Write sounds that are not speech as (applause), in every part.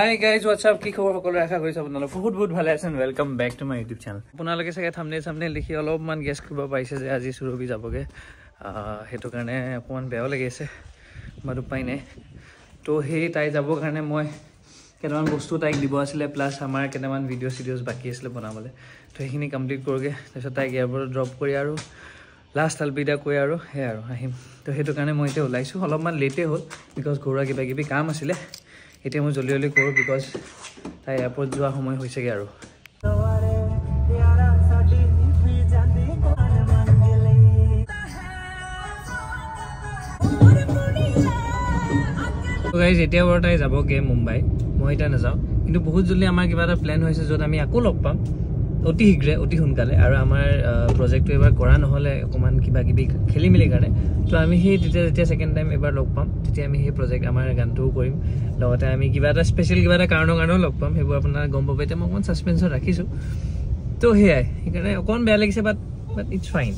Hi guys WhatsApp কি খবৰ সকলোৰে? আশা কৰিছোঁ আপোনালোক বহুত বহুত ভালে আছেন। Welcome back to my YouTube channel আপোনালোকে চাগে থামনে চামনে লিখি অলপমান গেছ কৰিব পাৰিছে যে আজি সুৰভি যাবগৈ। সেইটো কাৰণে অকণমান বেয়াও লাগি আছে বাট উপায় নাই। তো সেই তাই যাবৰ কাৰণে মই কেইটামান বস্তু তাইক দিব আছিলে প্লাছ আমাৰ কেইটামান ভিডিঅ' চিডিঅ'জ বাকী আছিলে বনাবলৈ। তো সেইখিনি কমপ্লিট কৰোঁগৈ। তাৰপিছত তাইক এয়াৰপৰ্টত ড্ৰপ কৰি আৰু লাষ্ট আলবিদা কৈ আৰু সেয়াই আৰু আহিম। তো সেইটো কাৰণে মই এতিয়া ওলাইছোঁ। অলপমান লেটেই হ'ল বিকজ ঘৰুৱা কিবা কিবি কাম আছিলে। এতিয়া মই জলদি জলদি কৰোঁ বিকজ তাই এয়াৰপৰ্ট যোৱা সময় হৈছেগৈ আৰু। এতিয়া বাৰু তাই যাবগৈ মুম্বাই। মই এতিয়া নাযাওঁ। কিন্তু বহুত জলদি আমাৰ কিবা এটা প্লেন হৈছে য'ত আমি আকৌ লগ পাম। অতি শীঘ্ৰে অতি সোনকালে। আৰু আমাৰ প্ৰজেক্টটো এবাৰ কৰা নহ'লে অকণমান কিবা কিবি খেলি মেলি কাৰণে। তো আমি সেই তেতিয়া যেতিয়া ছেকেণ্ড টাইম এবাৰ লগ পাম তেতিয়া আমি সেই প্ৰজেক্ট আমাৰ গানটোও কৰিম। লগতে আমি কিবা এটা স্পেচিয়েল কিবা এটা কাৰণৰ কাৰণেও লগ পাম সেইবোৰ আপোনাৰ গম পাব। এতিয়া মই অকণমান ছাছপেঞ্চত ৰাখিছোঁ। তো সেয়াই সেইকাৰণে অকণমান বেয়া লাগিছে বাট বাট ইটছ ফাইন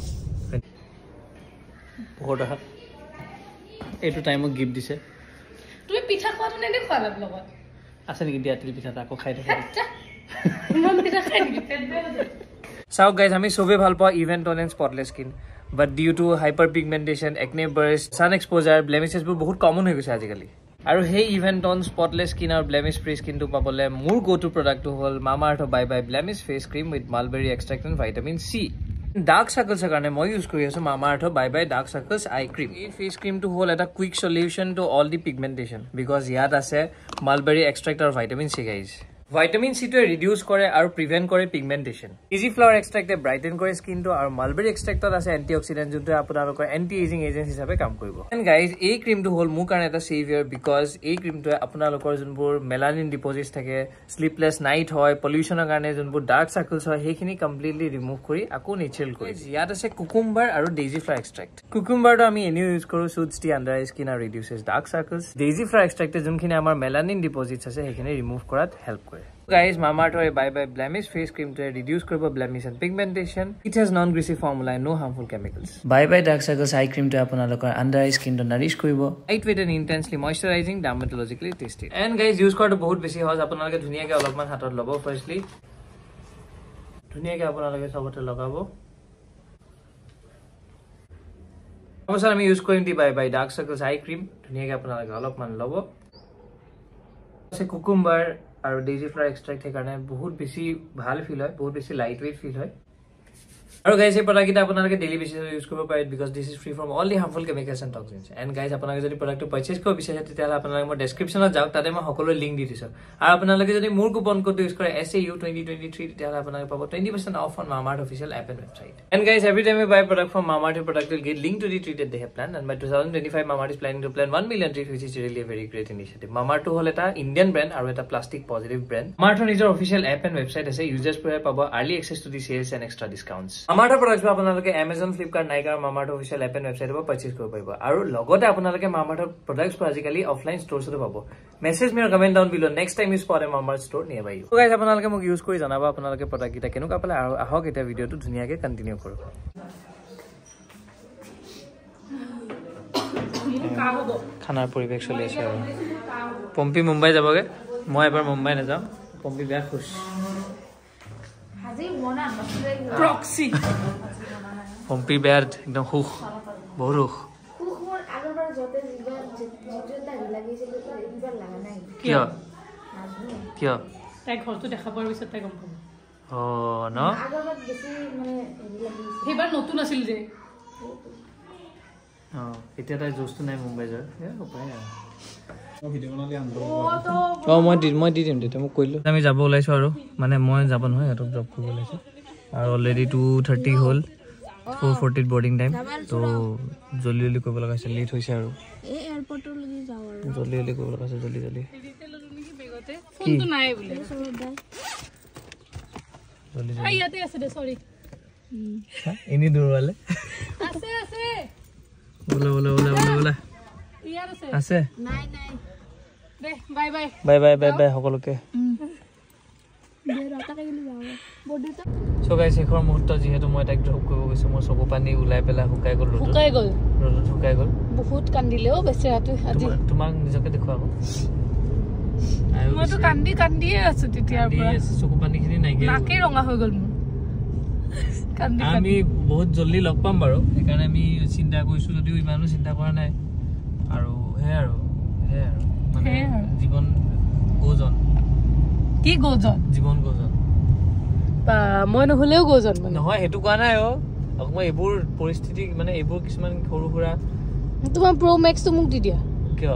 অহা এইটো টাইমক গিফ্ট দিছে। তুমি পিঠা খোৱাটো নেকি খোৱালা লগত? আছে নেকি দিয়া তিল পিঠা এটা আকৌ খাই থাকে। চাওক গাইজ আমি চবেই ভাল পাওঁ even on spotless skin but due to hyperpigmentation acne burst sun exposure ব্লেমিছেছবোৰ বহুত কমন হৈ গৈছে আজিকালি। আৰু সেই ইভেণ্ট অন স্পটলেছ স্কিন আৰু ব্লেমিছ ফ্ৰী স্কিনটো পাবলৈ মোৰ গ' টু প্ৰডাক্টটো হ'ল Mamaearth bye bye blemish face cream with mulberry extract and vitamin C dark চাৰ্কলছৰ কাৰণে মই ইউজ কৰি আছোঁ Mamaearth bye bye dark circles eye cream এই ফেচ ক্ৰীমটো হ'ল এটা quick solution to all the pigmentation because ইয়াত আছে মালবেৰী এক্সট্ৰেক্ট আৰু ভাইটামিন চি গাইজ ভাইটামিন চিটোৱে ৰিডিউচ কৰে আৰু প্ৰিভেণ্ট কৰে পিগমেণ্টেশ্যন ইজি ফ্লাৱাৰ এক্সট্ৰেক্টে ব্ৰাইটেন কৰে স্কিনটো আৰু মালবেৰী এক্সট্ৰেক্টত আছে এণ্টি অক্সিডেণ্ট যোনটোৱে আপোনালোকৰ এণ্টি এজিং এজেণ্ট হিচাপে কাম কৰিব। এণ্ড গাইজ এই ক্ৰীমটো হ'ল মোৰ কাৰণে এটা ছেভিয়াৰ বিকজ এই ক্ৰীমটোৱে আপোনালোকৰ যোনবোৰ মেলানিন ডিপজিটছ থাকে শ্লিপলেছ নাইট হয় পলিউশ্যনৰ কাৰণে যোনবোৰ ডাৰ্ক চাৰ্কলছ হয় সেইখিনি কমপ্লিটলি ৰিমুভ কৰি আকৌ নেচাৰেল কৰি ইয়াত আছে কুকুম্বাৰ আৰু ডেইজি ফ্লাৰ এক্সট্ৰেক্ট কুকুম্বাৰটো আমি এনেও ইউজ কৰোঁ চুটছ দি আণ্ডাৰ স্কিন আৰু reduces dark circles daisy flower এক্সট্ৰেক্টে যোনখিনি আমাৰ মেলানিন ডিপজিটছ আছে সেইখিনি ৰিমুভ কৰাত হেল্প কৰে। গাইজ মামাৰ্থৰ বাই বাই ব্লেমিছ ফেচ ক্ৰীমটোৱে ৰিডিউচ কৰিব blemish and pigmentation it has non greasy formula no' harmful chemicals bye bye dark circles eye ক্ৰীমটোৱে আপোনালোকৰ আণ্ডাৰ আই স্কিনটো নাৰিছ কৰিব lightweight and intensely moisturising dermatologically tested and guys use কৰাটো বহুত বেছি সহজ আপোনালোকে ধুনীয়াকৈ অলপমান হাতত ল'ব ফাৰ্ষ্টলি ধুনীয়াকৈ আপোনালোকে চবতে লগাব তাৰপাছত আমি ইউজ কৰিম the bye bye dark circles eye cream ধুনীয়াকৈ আপোনালোকে অলপমান ল'ব আছে কুকুম্বাৰ আৰু ডেইজি ফ্লাৰ এক্সট্ৰেক্ট সেইকাৰণে বহুত বেছি ভাল ফিল হয় বহুত বেছি লাইট ৱেইট ফিল হয়। আৰু গাইজ এই প্ৰডাক্টকেইটা আপোনালোকে ডেইলি বেচিছত ইউজ কৰিব পাৰে because this is free from all harmful chemicals and toxins and guys আপোনালোকে যদি প্ৰডাক্টটো পাৰ্চেজ কৰিব বিচাৰে তেতিয়াহ'লে আপোনালোকে মোৰ ডেছক্ৰিপশ্যনত যাওক তাতে মই সকলো লিংক দি দিছোঁ। আৰু আপোনালোকে যদি মোৰ কুপন কোডটো ইউজ কৰে S A U twenty twenty three তেতিয়াহ'লে আপোনালোকে পাব twenty percent off on Mamaearth official app and website and guys every time buy product from Mamaearth product will get link to the treated they have plan and by two thousand twenty five Mamaearth planning to plant one million tree which is really very great initiative মামাৰ্টটো হ'ল এটা Indian brand আৰু এটা plastic positive brand মামাৰ্টৰ নিজৰ official app and website আছে। ইউজাৰ্ছবোৰে পাব early access to the sales and extra discounts মামাৰ্টৰ প্ৰডাক্টবোৰ আপোনালোকে এমেজন ফ্লিপকাৰ্ট নাইকা মামাৰ্টৰ অফিচিয়েল এপ এণ্ড ৱেবছাইটৰ পৰা পাৰ্চেজ কৰিব পাৰিব। আৰু লগতে আপোনালোকে মামাৰ্টৰ প্ৰডাক্টছবোৰ আজিকালি অফলাইন ষ্ট'ৰ্ছতো পাব। Message মিয়ৰ comment down below next time use পাৰে মামাৰ্ট ষ্ট'ৰ নিয়াৰ বাই ইউ গাইজ আপোনালোকে মোক ইউজ কৰি জনাব আপোনালোকে প্ৰডাক্টকেইটা কেনেকুৱা পালে। আৰু আহক এতিয়া ভিডিঅ'টো ধুনীয়াকৈ কণ্টিনিউ কৰোঁ। খানাৰ পৰিৱেশ চলি আছে আৰু। পম্পী মুম্বাই যাবগৈ। মই এবাৰ মুম্বাই নাযাওঁ। পম্পী বেয়া খুচ। প্ৰক্সি পম্পী বেয়া একদম সুখ বহুত সুখ। কিয়? কিয়? তাই ঘৰটো দেখা পোৱাৰ পিছত তাই গম পাব। অঁ ন? সেইবাৰ নতুন আছিল যে। অঁ এতিয়া তাই জোচটো নাই মুম্বাই যোৱাৰ উপায় নাই। অ মই দি মই দি দিম তেতিয়া মোক কৈ দিলোঁ। আমি যাব ওলাইছোঁ আৰু মানে মই যাব নহয় সিহঁতক ড্ৰপ কৰিব ওলাইছোঁ। আৰু অলৰেডি টু থাৰ্টি হ'ল ফ'ৰ ফৰ্টিত বৰ্ডিং টাইম তো জল্দি জল্দি কৰিব লগা হৈছে লেট হৈছে আৰু। জল্দি জল্দি কৰিব লগা হৈছে জল্দি জল্দি। এনেই দৌৰালে আছে বোলা বোলা বোলা বোলা বোলা। আছে। Bye bye. Bye bye bye bye সকলোকে। শেষৰ মুহূৰ্ত যিহেতু মই তাইক ড্ৰপ কৰিব গৈছোঁ মোৰ চকু পানী ওলাই পেলাই শুকাই গ'ল শুকাই গ'ল। ৰ'দত শুকাই গ'ল। বহুত কান্দিলে অ বেচেৰাটো আজি। তোমাক- নিজকে দেখুৱা মইতো কান্দি কান্দিয়ে আছো তেতিয়াৰ পৰা। চকু পানীখিনি নাইকিয়া। নাকেই ৰঙা হৈ গ'ল মোৰ। আমি বহুত জল্দি লগ পাম বাৰু সেইকাৰণে আমি চিন্তা কৰিছো যদিও ইমানো চিন্তা কৰা নাই। আৰু সেয়াই আৰু সেয়াই আৰু। জীৱন গৌজন। কি গৌজন? জীৱন গৌজন। বা মই নহলেও গৌজন মানে। নহয় সেইটো কোৱা নাই অ। অকণমান এইবোৰ পৰিস্থিতি মানে এইবোৰ কিছুমান সৰু সুৰা। তোমাৰ প্ৰ' মেক্সটো মোক দি দিয়া। কিয়?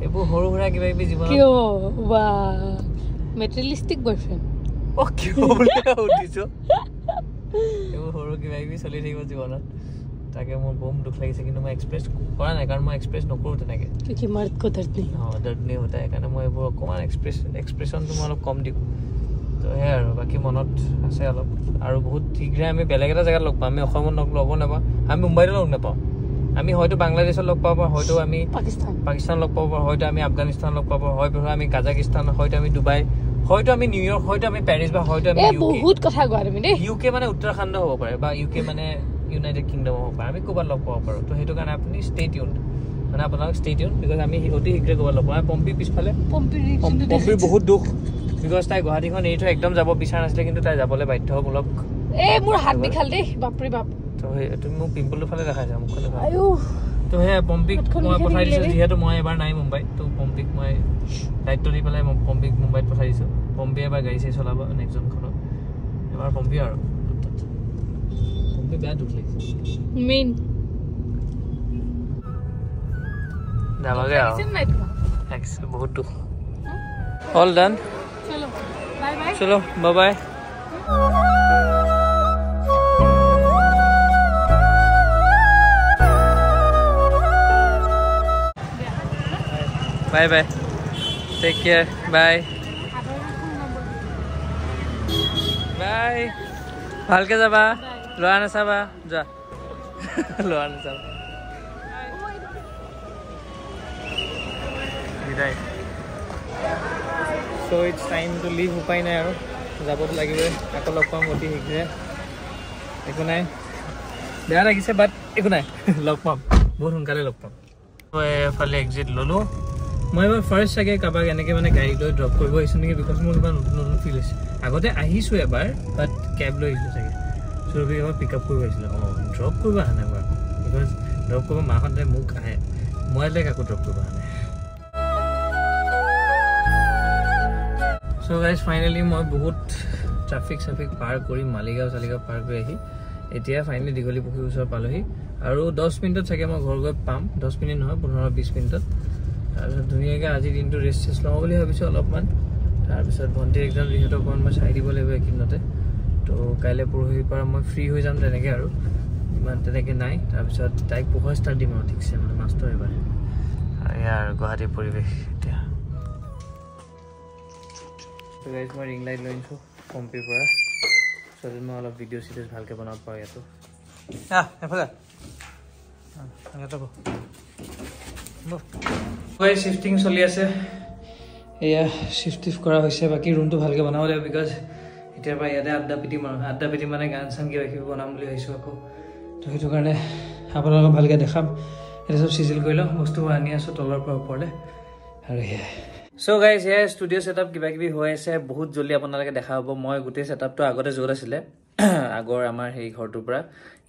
এইবোৰ সৰু সুৰা কিবা কিবি জীৱনত। কিয়? বা মেটেৰিয়েলিষ্টিক বয়ফ্ৰেণ্ড অ কিয় বুলি সুধিছো। এইবোৰ সৰু কিবা কিবি চলি থাকিব জীৱনত। তাকে মোৰ বহুত দুখ লাগিছে কিন্তু মই এক্সপ্ৰেছ কৰা নাই কাৰণ মই এক্সপ্ৰেছ নকৰোঁ তেনেকৈ। তেনেকে সেইকাৰণে মই এইবোৰ অকণমান এক্সপ্ৰেছ এক্সপ্ৰেশ্যনটো মই অলপ কম দিওঁ। তো সেয়াই আৰু বাকী মনত আছে অলপ। আৰু বহুত শীঘ্ৰে আমি বেলেগ এটা জেগাত লগ পাম আমি অসমত লগ ল'ব নাপাওঁ আমি মুম্বাইতো লগ নাপাওঁ। আমি হয়তো বাংলাদেশত লগ পাব পাৰোঁ হয়তো আমি পাকিস্তান। লগ পাব পাৰোঁ হয়তো আমি আফগানিস্তান লগ পাব হয় হয় আমি কাজাকিস্তান হয়তো আমি ডুবাই হয়তো আমি নিউয়ৰ্ক হয়তো আমি পেৰিছ বা হয়তো আমি ইউ কে মানে উত্তৰাখণ্ড হ'ব পাৰে বা ইউ কে মানে ইউনাইটেড কিংডম হ'ব পাৰে আমি ক'ৰবাত লগ পাব পাৰোঁ তো সেইটো কাৰণে আপুনি ষ্টে টিউন মানে আপোনালোক ষ্টে টিউন বিকজ আমি অতি শীঘ্ৰে ক'ৰবাত লগ আৰু পম্পী পিছফালে পম্পিৰ পম- reaction টো পম্পীৰ দেখিছা? বহুত দুখ বিকজ তাই গুৱাহাটীখন এৰি থৈ একদম যাব বিচৰা নাছিলে কিন্তু তাই যাবলৈ বাধ্যতামূলক এ মোৰ হাত বিষাল দেই বাপৰে বাপ। তো সেই তুমি মোক পিম্পলটোৰ ফালে দেখাইছা মুখখন দেখা আয়ো তো সেয়া পম্পীক মই পঠাই দিছোঁ। যিহেতু মই এবাৰ নাই মুম্বাইত তো পম্পীক মই দায়িত্ব দি পেলাই পম্পীক মুম্বাইত পঠাই দিছোঁ। পম্পীয়ে এবাৰ গাড়ী চাড়ী চলাব নেক্সট জনখনত এবাৰ পম্পী আৰু। পম্পী বেয়া দুখ লাগিছে মেইন যাবগৈ আৰু লাগিছে নাই তোমাক Thanks, বহুত দুখ অল ডান চলো বাই বাই চলো bye bye bye bye take care ল'ৰা নাচাবা যোৱা। ল'ৰা নাচাবা। So' it's time to leave উপায় নাই আৰু। যাবতো লাগিবই। আকৌ লগ পাম অতি শীঘ্ৰে। একো নাই। বেয়া লাগিছে বাট একো নাই। (laughs) লগ পাম। বহুত সোনকালে লগ পাম। মই এফালে এক্সিট ল'লোঁ। মই এবাৰ ফাৰ্ষ্ট চাগে কাৰোবাক এনেকৈ মানে গাড়ী লৈ ড্ৰপ কৰিব আহিছোঁ নেকি? বিকজ মোৰ কিবা নতুন নতুন ফিল হৈছে। আগতে আহিছোঁ এবাৰ বাট কেব লৈ আহিছিলোঁ চাগে। চৌৰভীক এবাৰ পিক আপ কৰিব আহিছিলোঁ অঁ ড্ৰপ কৰিব অহা নাই বাৰু বিকজ ড্ৰপ কৰিব মাহঁতে মোক আহে। মই লাইক আকৌ ড্ৰপ কৰিব অহা নাই। চ' গাইজ ফাইনেলি মই বহুত ট্ৰাফিক চাফিক পাৰ কৰি মালিগাঁও চালিগাঁও পাৰ কৰি আহি এতিয়া ফাইনেলি দীঘলী পুখুৰীৰ ওচৰত পালোহি। আৰু দহ মিনিটত চাগে মই ঘৰ গৈ পাম। দহ মিনিট নহয় পোন্ধৰ বিছ মিনিটত। তাৰপিছত ধুনীয়াকৈ আজিৰ দিনটো ৰেষ্ট চেষ্ট লওঁ বুলি ভাবিছোঁ অলপমান। তাৰপিছত ভণ্টিৰ এক্সাম যিহেতু অকণমান মই চাই দিব লাগিব এইকেইদিনতে তো কাইলৈ পৰহিৰ পৰা মই ফ্ৰী হৈ যাম তেনেকৈ আৰু। ইমান তেনেকৈ নাই। তাৰপিছত তাইক পোহৰ ষ্টাৰ্ট দিম আৰু ঠিকছে মানে মাষ্টৰ এবাৰ। এয়া আৰু গুৱাহাটীৰ পৰিৱেশ এতিয়া। গাইজ মই ৰিং লাইট লৈ আনিছোঁ পম্পীৰ পৰা। চ' মই অলপ ভিডিঅ' চিডিঅ'জ ভালকৈ বনাব পাৰোঁ ইয়াতো। চিফটিং চলি আছে। এয়া টিফ্ট কৰা হৈছে। বাকী ৰুমটো ভালকৈ বনাব লাগিব বিকজ এতিয়াৰ পৰা ইয়াতে আড্ডা পিটিম আৰু আড্ডা পিটিম মানে গান চান কিবা কিবি বনাম বুলি ভাবিছোঁ আকৌ। তো সেইটো কাৰণে আপোনালোকক ভালকৈ দেখাম। এতিয়া চব চিজিল কৰি লওঁ বস্তুবোৰ আনি আছোঁ তলৰ পৰা ওপৰলৈ। আৰু সেয়াই। চ' গাইজ সেয়াই ষ্টুডিঅ' ছেটআপ কিবা কিবি হৈ আছে বহুত জল্দি আপোনালোকে দেখা হ'ব। মই গোটেই ছেটআপটো আগতে য'ত আছিলে (clears throat) আগৰ আমাৰ সেই ঘৰটোৰ পৰা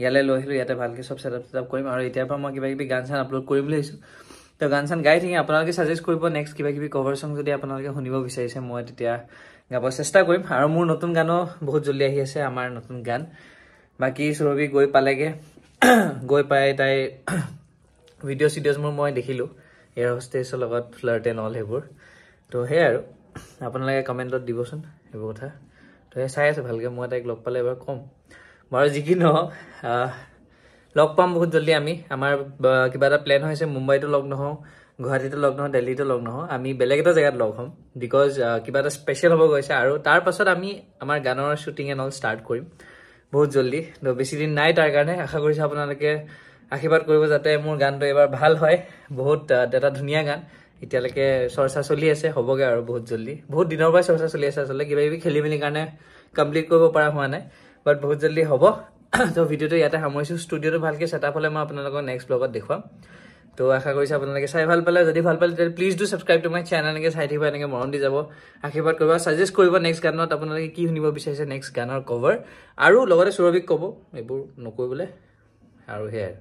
ইয়ালৈ লৈ আহিলোঁ ইয়াতে ভালকৈ চব ছেটআপ ছেটআপ কৰিম। আৰু এতিয়াৰ পৰা মই কিবা কিবি গান চান আপলোড কৰিম বুলি ভাবিছোঁ। তো গান চান গাই থাকিম। আপোনালোকে ছাজেষ্ট কৰিব নেক্সট কিবা কিবি কভাৰ চং যদি আপোনালোকে শুনিব বিচাৰিছে মই তেতিয়া গাব চেষ্টা কৰিম। আৰু মোৰ নতুন গানো বহুত জল্দি আহি আছে আমাৰ নতুন গান। বাকী সুৰভি গৈ পালেগৈ। (clears throat) গৈ পাই তাই (clears throat) ভিডিঅ' চিডিঅ'জবোৰ মই দেখিলোঁ। এয়াৰ হোষ্টেজৰ লগত ফ্লাৰ্ট এণ্ড অল সেইবোৰ। তো সেয়াই আৰু। আপোনালোকে কমেণ্টত দিবচোন সেইবোৰ কথা। তো সেই চাই আছে ভালকৈ মই তাইক লগ পালে এবাৰ ক'ম। বাৰু যি কি নহওক লগ পাম বহুত জল্দি আমি। আমাৰ কিবা এটা প্লেন হৈছে মুম্বাইতো লগ নহওঁ। গুৱাহাটীতো লগ নহওঁ দিল্লীতো লগ নহওঁ আমি বেলেগ এটা জেগাত লগ হ'ম বিকজ কিবা এটা স্পেচিয়েল হ'ব গৈছে আৰু তাৰ পাছত আমি আমাৰ গানৰ শ্বুটিং এণ্ড অল ষ্টাৰ্ট কৰিম। বহুত জল্দি তো বেছি দিন নাই তাৰ কাৰণে আশা কৰিছোঁ আপোনালোকে আশীৰ্বাদ কৰিব যাতে মোৰ গানটো এবাৰ ভাল হয়। বহুত এটা ধুনীয়া গান। এতিয়ালৈকে চৰ্চা চলি আছে হ'বগৈ আৰু বহুত জল্দি। বহুত দিনৰ পৰাই চৰ্চা চলি আছে আচলতে কিবা কিবি খেলি মেলি কাৰণে কমপ্লিট কৰিব পৰা হোৱা নাই বাট বহুত জল্দি হ'ব। (clears throat) তো ভিডিঅ'টো ইয়াতে সামৰিছোঁ ষ্টুডিঅ'টো ভালকৈ ছেটআপ হ'লে মই আপোনালোকক নেক্সট ব্লগত দেখুৱাম। তো আশা কৰিছোঁ আপোনালোকে চাই ভাল পালে। যদি ভাল পালে তেতিয়া please do subscribe to my channel এনেকৈ চাই থাকিব এনেকৈ মৰম দি যাব। আশীৰ্বাদ কৰিব ছাজেষ্ট কৰিব নেক্সট গানত আপোনালোকে কি শুনিব বিচাৰিছে নেক্সট গানৰ কভাৰ আৰু লগতে সৌৰভীক ক'ব এইবোৰ নকৰিবলৈ। আৰু সেয়াই।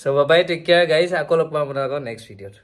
চ' বাবাই টেক কেয়াৰ গাইজ আকৌ লগ পাম আপোনালোকৰ নেক্সট ভিডিঅ'ত